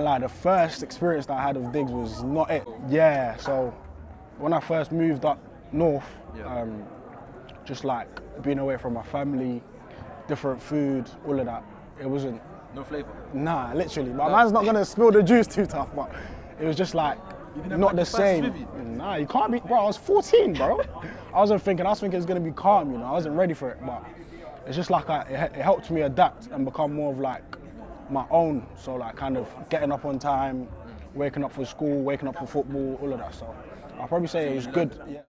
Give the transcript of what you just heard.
Like the first experience that I had of digs was not it. Yeah, so when I first moved up north, um, just like being away from my family, different food, all of that, it wasn't. No flavour. Nah, literally. My man's not gonna spill the juice too tough, but it was just like didn't the like spices with same. Nah, you can't be, bro. I was 14, bro. I wasn't thinking. I was thinking it's gonna be calm, you know. I wasn't ready for it, but it's just like I, it, it helped me adapt and become more of like my own. So like kind of getting up on time, waking up for school, waking up for football, all of that stuff. I'll probably say it was good. Yeah.